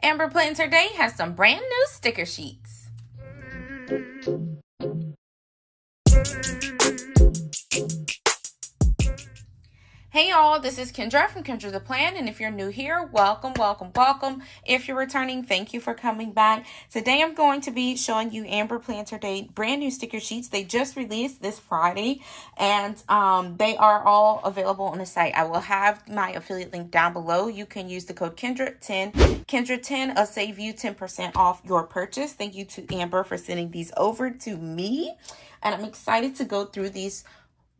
Amber Plans Her Day has some brand new sticker sheets. Y'all, this is Kendra from Kendra the Plan, and if you're new here, welcome, welcome, welcome. If you're returning, thank you for coming back. Today I'm going to be showing you Amber Plans Her Day brand new sticker sheets. They just released this Friday, and um, they are all available on the site. I will have my affiliate link down below. You can use the code Kendra10. Kendra10 will save you 10% off your purchase. Thank you to Amber for sending these over to me, and I'm excited to go through these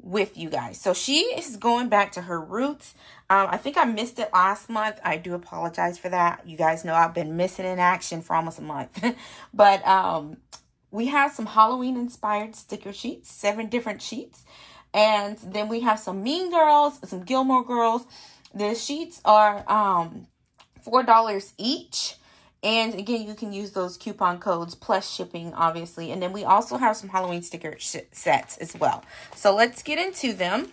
with you guys. So she is going back to her roots. Um, I think I missed it last month. I do apologize for that. You guys know I've been missing in action for almost a month. but um, we have some Halloween inspired sticker sheets, seven different sheets. And then we have some Mean Girls, some Gilmore Girls. The sheets are um, $4 each. And again, you can use those coupon codes plus shipping, obviously. And then we also have some Halloween sticker sets as well. So let's get into them.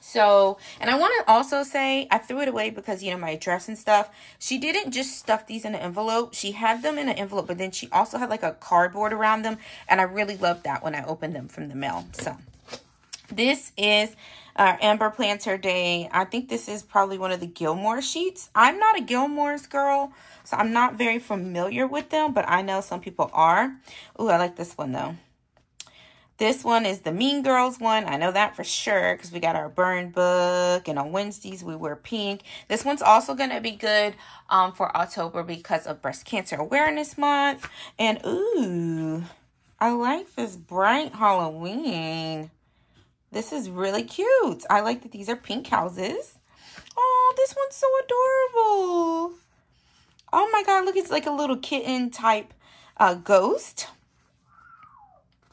So, and I want to also say, I threw it away because, you know, my address and stuff. She didn't just stuff these in an envelope. She had them in an envelope, but then she also had like a cardboard around them. And I really loved that when I opened them from the mail. So, this is uh, Amber Plans Her Day. I think this is probably one of the Gilmore sheets. I'm not a Gilmore's girl, so I'm not very familiar with them, but I know some people are. Ooh, I like this one though. This one is the Mean Girls one. I know that for sure because we got our burn book and on Wednesdays we wear pink. This one's also going to be good um, for October because of Breast Cancer Awareness Month. And ooh, I like this bright Halloween. This is really cute. I like that these are pink houses. Oh, this one's so adorable. Oh my god, look, it's like a little kitten type uh, ghost.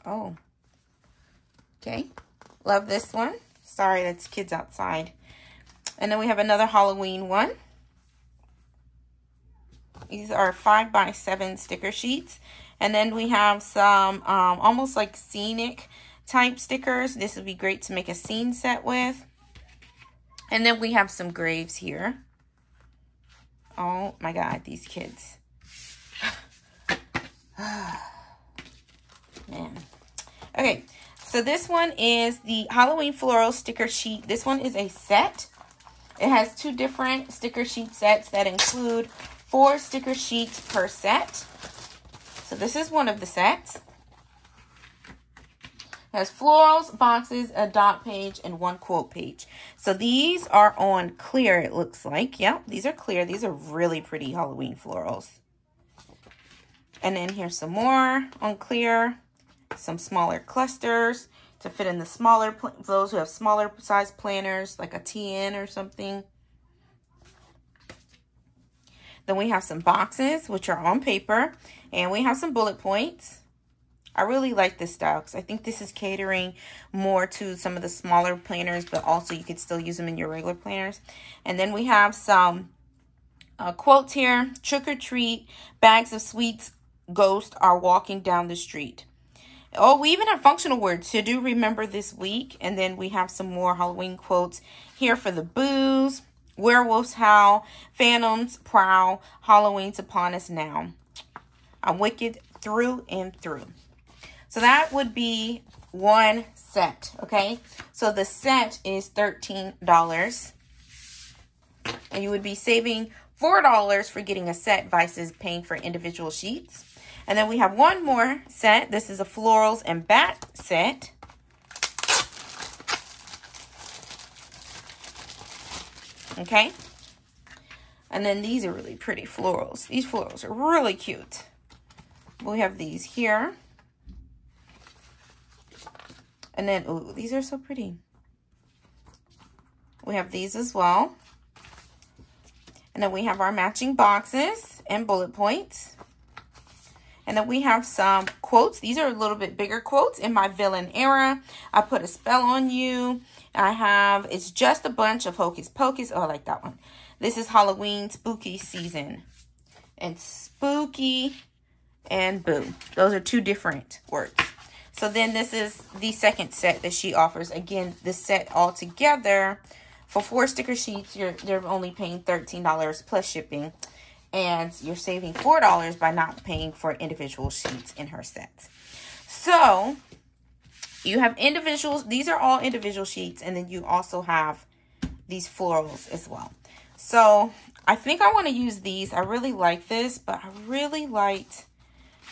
Oh. Okay. Love this one. Sorry, that's kids outside. And then we have another Halloween one. These are 5 by 7 sticker sheets. And then we have some um, almost like scenic type stickers. This would be great to make a scene set with. And then we have some graves here. Oh my God, these kids. Man. Okay, so this one is the Halloween floral sticker sheet. This one is a set. It has two different sticker sheet sets that include four sticker sheets per set. So this is one of the sets has florals, boxes, a dot page, and one quote page. So these are on clear, it looks like. Yep, these are clear. These are really pretty Halloween florals. And then here's some more on clear. Some smaller clusters to fit in the smaller, those who have smaller size planners, like a TN or something. Then we have some boxes, which are on paper. And we have some bullet points. I really like this style because I think this is catering more to some of the smaller planners, but also you could still use them in your regular planners. And then we have some uh, quotes here. Trick or treat, bags of sweets, ghosts are walking down the street. Oh, we even have functional words to do remember this week. And then we have some more Halloween quotes here for the booze. Werewolves howl, phantoms prowl, Halloween's upon us now. I'm wicked through and through. So that would be one set, okay? So the set is $13. And you would be saving $4 for getting a set versus paying for individual sheets. And then we have one more set. This is a florals and bat set. Okay. And then these are really pretty florals. These florals are really cute. We have these here. And then, oh, these are so pretty. We have these as well. And then we have our matching boxes and bullet points. And then we have some quotes. These are a little bit bigger quotes in my villain era. I put a spell on you. I have, it's just a bunch of hocus pocus. Oh, I like that one. This is Halloween spooky season. And spooky and boo. Those are two different words. So then this is the second set that she offers. Again, the set all together for four sticker sheets, you're they're only paying $13 plus shipping. And you're saving $4 by not paying for individual sheets in her set. So you have individuals. These are all individual sheets. And then you also have these florals as well. So I think I want to use these. I really like this, but I really liked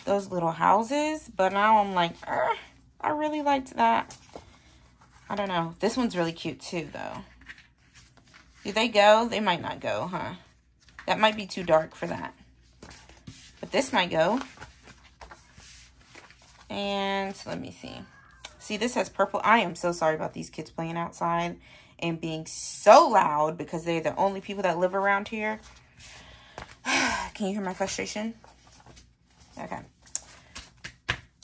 those little houses. But now I'm like, uh, I really liked that. I don't know. This one's really cute too, though. Do they go? They might not go, huh? That might be too dark for that. But this might go. And let me see. See, this has purple. I am so sorry about these kids playing outside and being so loud because they're the only people that live around here. Can you hear my frustration? Okay.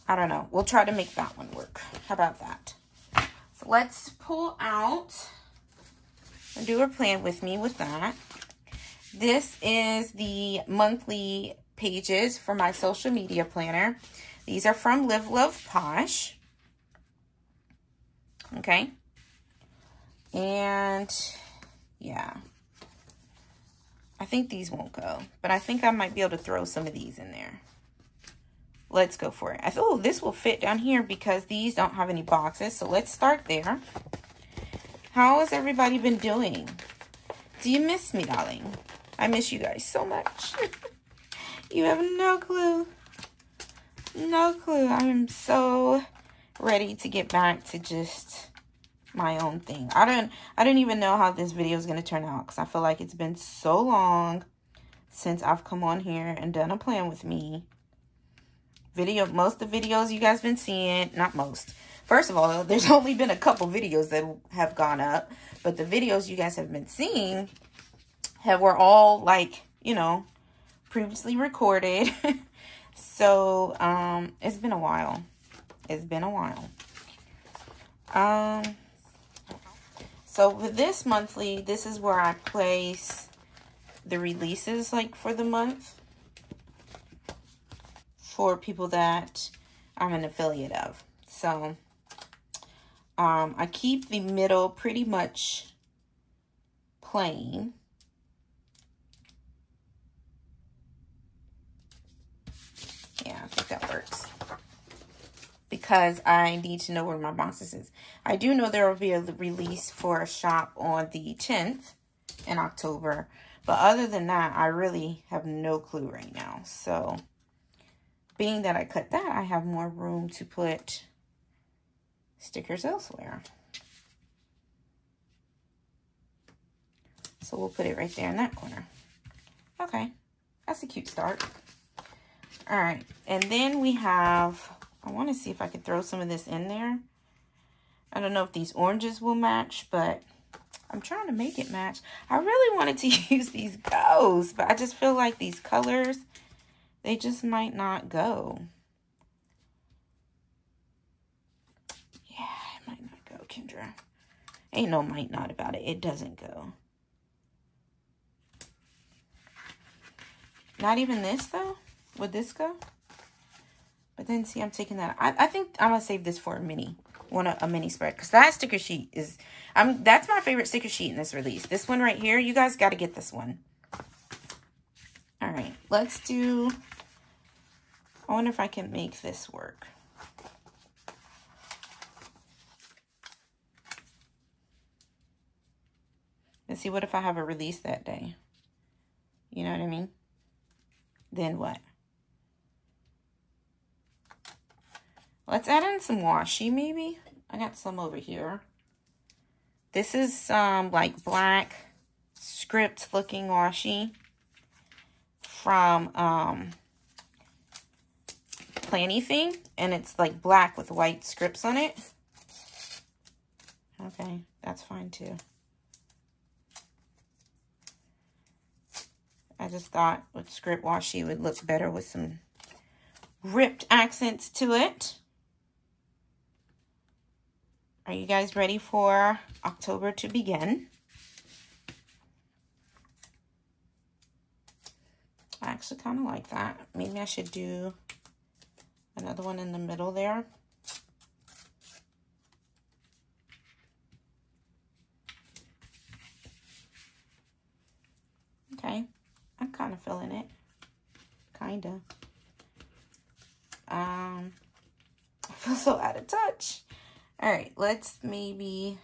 I don't know. We'll try to make that one work. How about that? So let's pull out and do a plan with me with that. This is the monthly pages for my social media planner. These are from Live Love Posh. Okay. And yeah. I think these won't go, but I think I might be able to throw some of these in there. Let's go for it. I oh, this will fit down here because these don't have any boxes. So let's start there. How has everybody been doing? Do you miss me, darling? I miss you guys so much. you have no clue. No clue. I am so ready to get back to just my own thing. I don't I don't even know how this video is going to turn out because I feel like it's been so long since I've come on here and done a plan with me video, most of the videos you guys been seeing, not most. First of all, there's only been a couple videos that have gone up, but the videos you guys have been seeing have were all like, you know, previously recorded. so, um, it's been a while. It's been a while. Um, so for this monthly, this is where I place the releases like for the month for people that I'm an affiliate of. So um, I keep the middle pretty much plain. Yeah, I think that works. Because I need to know where my boxes is. I do know there will be a release for a shop on the 10th in October. But other than that, I really have no clue right now. So being that I cut that, I have more room to put stickers elsewhere. So we'll put it right there in that corner. Okay, that's a cute start. All right, and then we have, I want to see if I could throw some of this in there. I don't know if these oranges will match, but I'm trying to make it match. I really wanted to use these ghosts, but I just feel like these colors they just might not go. Yeah, it might not go, Kendra. Ain't no might not about it. It doesn't go. Not even this, though? Would this go? But then, see, I'm taking that. I, I think I'm going to save this for a mini. One a, a mini spread. Because that sticker sheet is... I'm, that's my favorite sticker sheet in this release. This one right here, you guys got to get this one. All right, let's do I wonder if I can make this work. And see, what if I have a release that day? You know what I mean? Then what? Let's add in some washi, maybe. I got some over here. This is some like black script looking washi from um, Planything, and it's like black with white scripts on it. Okay, that's fine too. I just thought with script washi would look better with some ripped accents to it. Are you guys ready for October to begin? I actually kind of like that. Maybe I should do Another one in the middle there. Okay, I'm kind of feel fill in it. Kinda. Um, I feel so out of touch. All right, let's maybe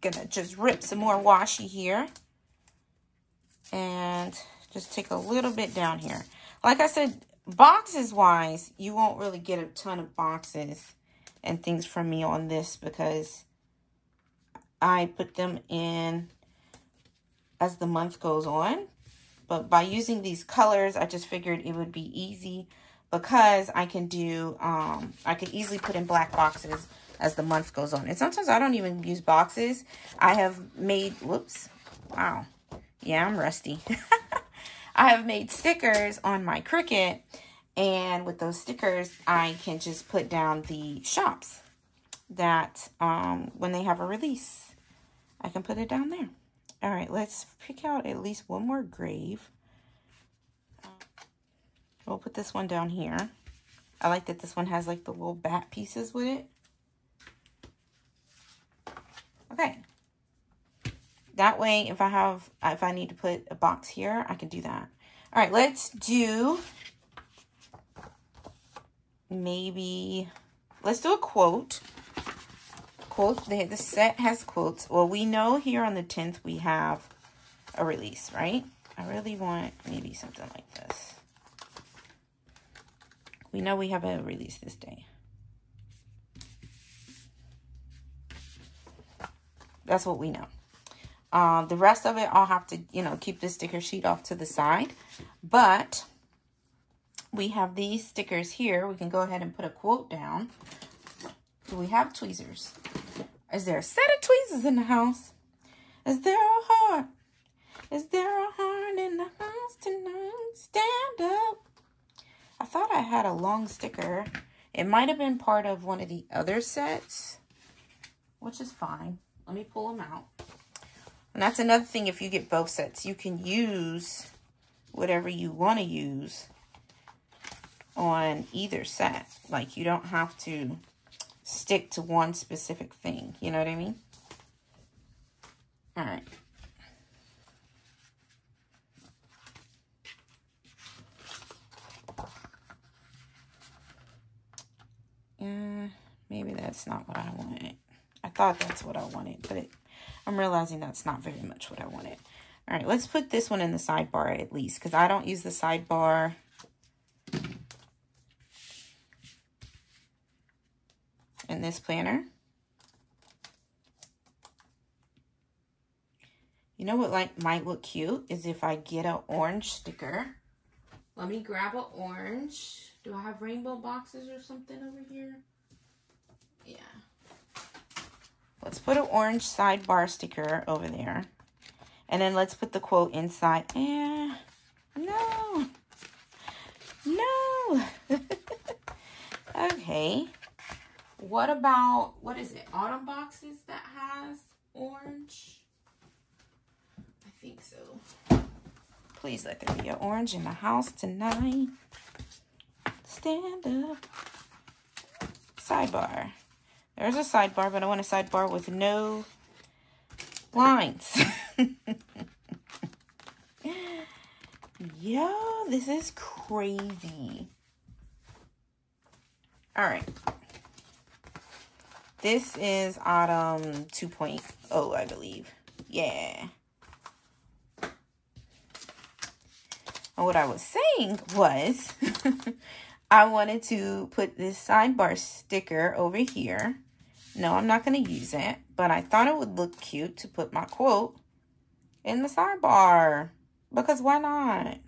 gonna just rip some more washi here and just take a little bit down here. Like I said, boxes wise, you won't really get a ton of boxes and things from me on this because I put them in as the month goes on. But by using these colors, I just figured it would be easy because I can do, um, I could easily put in black boxes as the month goes on. And sometimes I don't even use boxes. I have made, whoops, wow. Yeah, I'm rusty. I have made stickers on my Cricut. And with those stickers, I can just put down the shops that um, when they have a release, I can put it down there. All right, let's pick out at least one more grave. We'll put this one down here. I like that this one has like the little bat pieces with it. Okay. That way, if I have, if I need to put a box here, I can do that. All right, let's do maybe, let's do a quote. Quote, the, the set has quotes. Well, we know here on the 10th we have a release, right? I really want maybe something like this. We know we have a release this day. That's what we know. Uh, the rest of it, I'll have to, you know, keep the sticker sheet off to the side. But we have these stickers here. We can go ahead and put a quote down. Do we have tweezers? Is there a set of tweezers in the house? Is there a heart? Is there a heart in the house tonight? Stand up. I thought I had a long sticker. It might have been part of one of the other sets, which is fine. Let me pull them out. And that's another thing if you get both sets. You can use whatever you want to use on either set. Like you don't have to stick to one specific thing. You know what I mean? All right. Uh, maybe that's not what I wanted. I thought that's what I wanted, but it, I'm realizing that's not very much what I wanted. All right, let's put this one in the sidebar at least because I don't use the sidebar. In this planner. You know what like might look cute is if I get an orange sticker. Let me grab an orange. Do I have rainbow boxes or something over here? Yeah. Let's put an orange sidebar sticker over there. And then let's put the quote inside. Eh, no. No. okay. What about, what is it? Autumn boxes that has orange? I think so. Please let there be an orange in the house tonight. Stand up. Sidebar. There's a sidebar, but I want a sidebar with no lines. Yo, this is crazy. All right. This is Autumn 2.0, I believe. Yeah. And what I was saying was I wanted to put this sidebar sticker over here no, I'm not going to use it, but I thought it would look cute to put my quote in the sidebar. Because why not?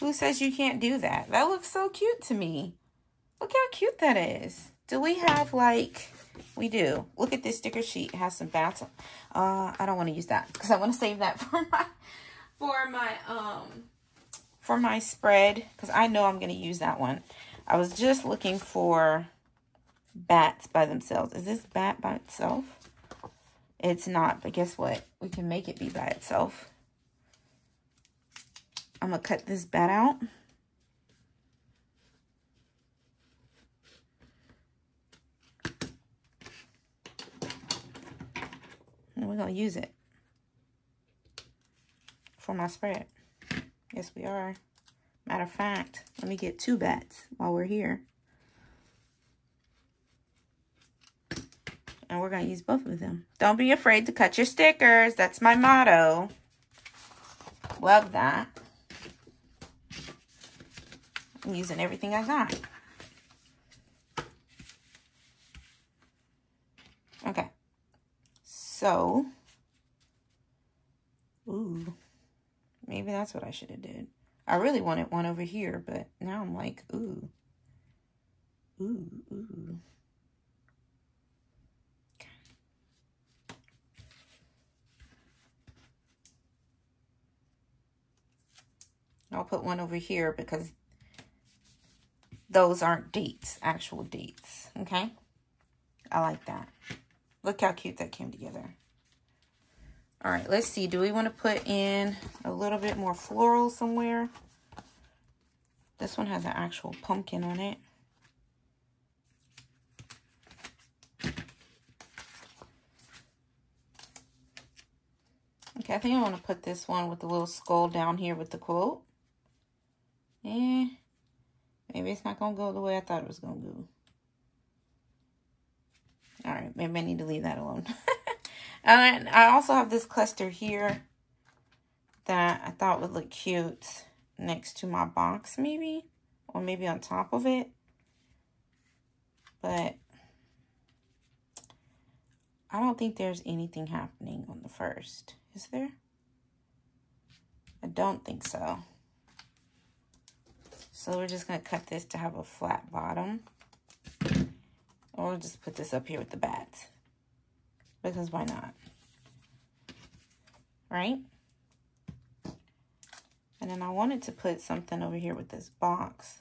Who says you can't do that? That looks so cute to me. Look how cute that is. Do we have like, we do. Look at this sticker sheet. It has some bats. Uh, I don't want to use that because I want to save that for my, for my, um, for my spread because I know I'm going to use that one. I was just looking for bats by themselves. Is this bat by itself? It's not, but guess what? We can make it be by itself. I'm going to cut this bat out. And we're going to use it. for my spread. Yes, we are. Matter of fact, let me get two bats while we're here. And we're going to use both of them. Don't be afraid to cut your stickers. That's my motto. Love that. I'm using everything I got. Okay. So, ooh, maybe that's what I should have did. I really wanted one over here, but now I'm like, ooh, ooh, ooh. I'll put one over here because those aren't dates, actual dates, okay? I like that. Look how cute that came together. All right, let's see. Do we want to put in a little bit more floral somewhere? This one has an actual pumpkin on it. Okay, I think I want to put this one with the little skull down here with the quote. Eh, maybe it's not going to go the way I thought it was going to go. All right, maybe I need to leave that alone. and I also have this cluster here that I thought would look cute next to my box maybe, or maybe on top of it. But I don't think there's anything happening on the first. Is there? I don't think so. So we're just going to cut this to have a flat bottom. Or we'll just put this up here with the bats. Because why not? Right? And then I wanted to put something over here with this box.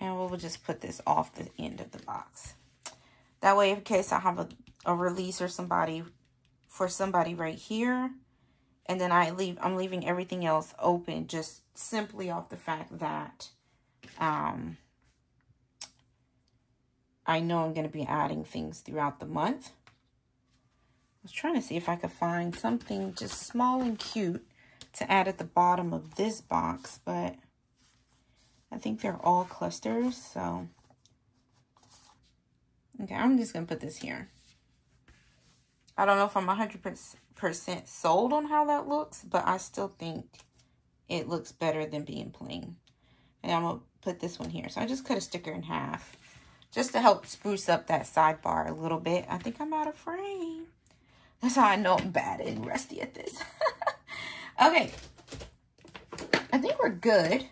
And we'll just put this off the end of the box. That way, in case I have a, a release or somebody for somebody right here, and then I leave, I'm leaving everything else open just simply off the fact that um, I know I'm going to be adding things throughout the month. I was trying to see if I could find something just small and cute to add at the bottom of this box, but I think they're all clusters, so. Okay, I'm just going to put this here. I don't know if I'm 100% sold on how that looks, but I still think it looks better than being plain. And I'm going to put this one here. So I just cut a sticker in half just to help spruce up that sidebar a little bit. I think I'm out of frame. That's how I know I'm bad and rusty at this. okay. I think we're good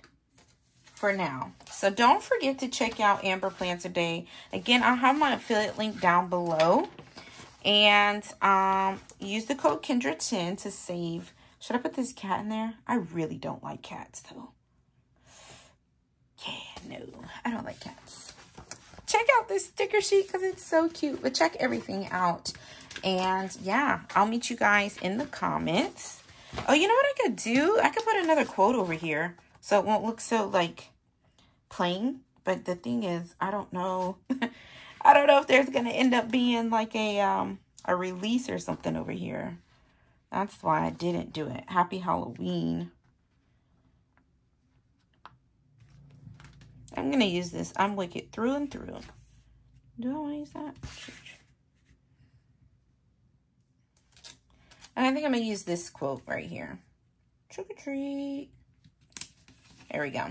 for now. So don't forget to check out Amber Plans Her Day. Again, I'll have my affiliate link down below. And um, use the code Kendra10 to save. Should I put this cat in there? I really don't like cats, though. Yeah, no, I don't like cats. Check out this sticker sheet because it's so cute. But check everything out. And yeah, I'll meet you guys in the comments. Oh, you know what I could do? I could put another quote over here so it won't look so like plain. But the thing is, I don't know. I don't know if there's going to end up being like a, um, a release or something over here. That's why I didn't do it. Happy Halloween. I'm going to use this. I'm wicked through and through. Do I want to use that? And I think I'm going to use this quote right here. Trick or treat. There we go.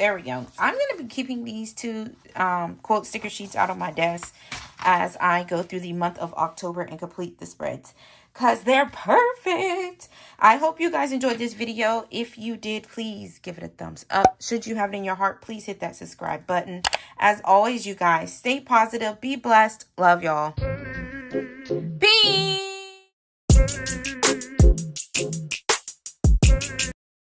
There we go. I'm going to be keeping these two um, quote sticker sheets out on my desk as I go through the month of October and complete the spreads because they're perfect. I hope you guys enjoyed this video. If you did, please give it a thumbs up. Should you have it in your heart, please hit that subscribe button. As always, you guys, stay positive, be blessed. Love y'all. Peace.